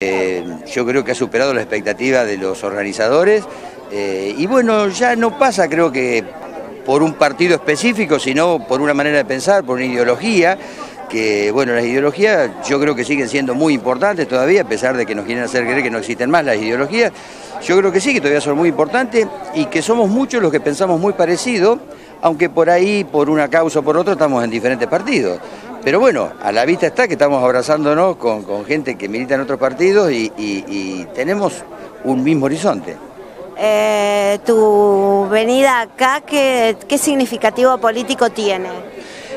Eh, yo creo que ha superado la expectativa de los organizadores eh, y bueno, ya no pasa creo que por un partido específico, sino por una manera de pensar, por una ideología, que bueno, las ideologías yo creo que siguen siendo muy importantes todavía, a pesar de que nos quieren hacer creer que no existen más las ideologías, yo creo que sí, que todavía son muy importantes y que somos muchos los que pensamos muy parecido, aunque por ahí, por una causa o por otra, estamos en diferentes partidos. Pero bueno, a la vista está que estamos abrazándonos con, gente que milita en otros partidos y, tenemos un mismo horizonte. Eh, tu venida acá, ¿qué, significativo político tiene?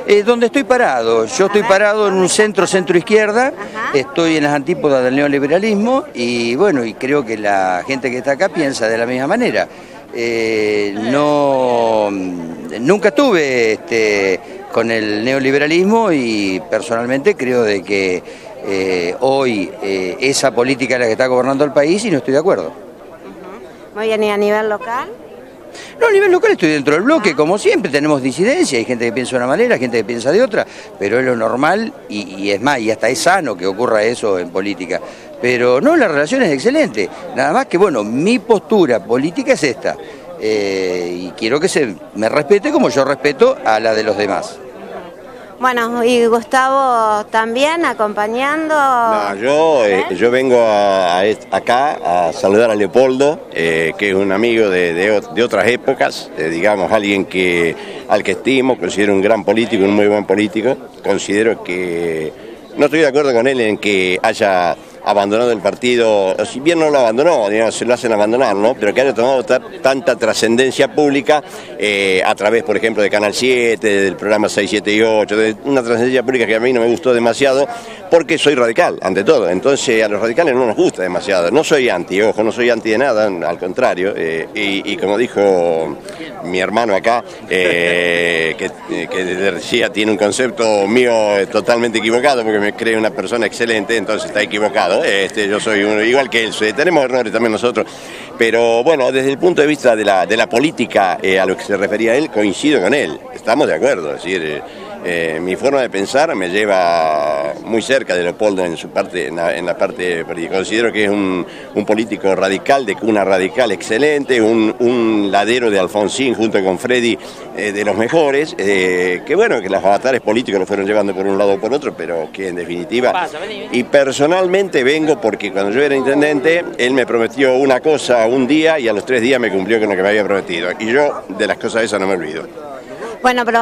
Eh, donde estoy parado, yo estoy parado en un centro, centro izquierda, estoy en las antípodas del neoliberalismo y bueno, y creo que la gente que está acá piensa de la misma manera. Eh, no, nunca estuve este, con el neoliberalismo y personalmente creo de que eh, hoy eh, esa política es la que está gobernando el país y no estoy de acuerdo. Muy bien, ¿y a nivel local? No, a nivel local estoy dentro del bloque, como siempre tenemos disidencia, hay gente que piensa de una manera, gente que piensa de otra, pero es lo normal y, es más, y hasta es sano que ocurra eso en política. Pero no, la relación es excelente, nada más que bueno, mi postura política es esta. Eh, y quiero que se me respete como yo respeto a la de los demás. Bueno, y Gustavo también acompañando. No, yo, eh, ¿Eh? yo vengo acá a saludar a Leopoldo, que es un amigo de, otras épocas, digamos, alguien que, al que estimo, considero un gran político, un muy buen político. Considero que no estoy de acuerdo con él en que haya abandonado el partido, si bien no lo abandonó, se lo hacen abandonar, ¿no? pero que haya tomado tanta trascendencia pública eh, a través, por ejemplo, de Canal 7, del programa 6, 7 y 8, de una trascendencia pública que a mí no me gustó demasiado, porque soy radical, ante todo. Entonces a los radicales no nos gusta demasiado. No soy anti, ojo, no soy anti de nada, al contrario. Eh, y, como dijo mi hermano acá, eh, que, que, decía, tiene un concepto mío totalmente equivocado, porque me cree una persona excelente, entonces está equivocado. Este, yo soy igual que él, tenemos errores también nosotros, pero bueno, desde el punto de vista de la, de la política eh, a lo que se refería él, coincido con él, estamos de acuerdo, es decir, eh, eh, mi forma de pensar me lleva muy cerca de Leopoldo en su parte, en la, parte Considero que es un, político radical, de cuna radical excelente, un, ladero de Alfonsín junto con Freddy eh, de los mejores, eh, que bueno, que los avatares políticos lo fueron llevando por un lado o por otro, pero que en definitiva... Y personalmente vengo porque cuando yo era intendente, él me prometió una cosa un día y a los tres días me cumplió con lo que me había prometido. Y yo de las cosas esas no me olvido. Bueno, pero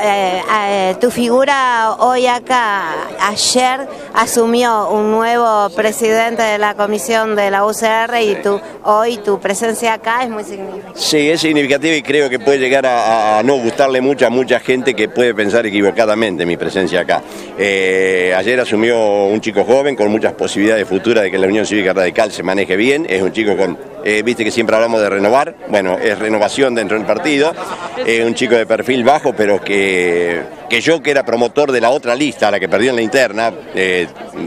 eh, eh, tu figura hoy acá, ayer asumió un nuevo presidente de la comisión de la UCR y tu, hoy tu presencia acá es muy significativa. Sí, es significativa y creo que puede llegar a, no gustarle mucho a mucha gente que puede pensar equivocadamente mi presencia acá. Eh, ayer asumió un chico joven con muchas posibilidades futuras de que la Unión Cívica Radical se maneje bien, es un chico con eh, viste que siempre hablamos de renovar, bueno, es renovación dentro del partido, un chico de perfil bajo, pero que, que yo que era promotor de la otra lista, la que perdió en la interna, eh,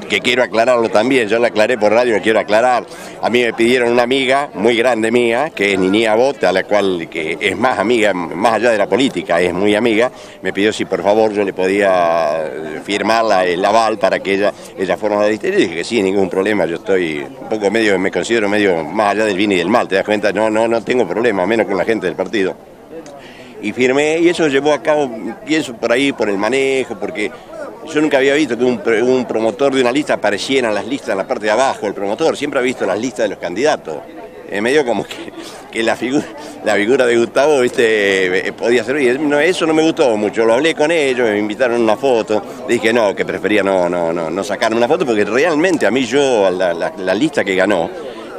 que quiero aclararlo también, yo la aclaré por radio, quiero aclarar, a mí me pidieron una amiga muy grande mía, que es Ninia Bota, la cual que es más amiga, más allá de la política, es muy amiga, me pidió si por favor yo le podía firmar el aval para que ella, ella fuera a la lista, y dije que sí, ningún problema, yo estoy un poco medio, me considero medio más allá del y del mal, ¿te das cuenta? No, no, no tengo problema, menos con la gente del partido. Y firmé, y eso llevó a cabo, pienso por ahí, por el manejo, porque yo nunca había visto que un, promotor de una lista apareciera en las listas en la parte de abajo, el promotor siempre ha visto las listas de los candidatos. En medio como que, la, figura, la figura de Gustavo viste, eh, podía ser, no, eso no me gustó mucho, lo hablé con ellos, me invitaron a una foto, dije no, que prefería no, no, no, no sacarme una foto porque realmente a mí yo, la lista que ganó,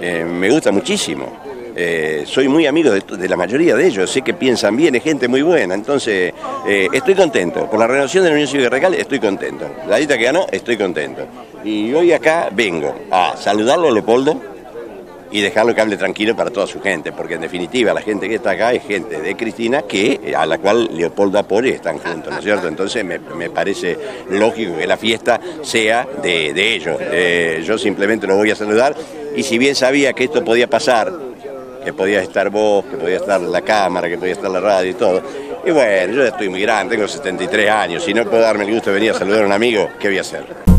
eh, me gusta muchísimo. Eh, soy muy amigo de, la mayoría de ellos, sé que piensan bien, es gente muy buena, entonces eh, estoy contento. Por la renovación de la Unión Cívica Radical estoy contento. La lista que ganó, estoy contento. Y hoy acá vengo a saludarlo a Leopoldo y dejarlo que hable tranquilo para toda su gente, porque en definitiva la gente que está acá es gente de Cristina que a la cual Leopoldo apoya y están juntos, ¿no es cierto? Entonces me, parece lógico que la fiesta sea de, ellos. yo simplemente lo voy a saludar y si bien sabía que esto podía pasar, que podía estar vos, que podía estar la cámara, que podía estar la radio y todo, y bueno, yo ya estoy muy grande, tengo 73 años, si no puedo darme el gusto de venir a saludar a un amigo, ¿qué voy a hacer?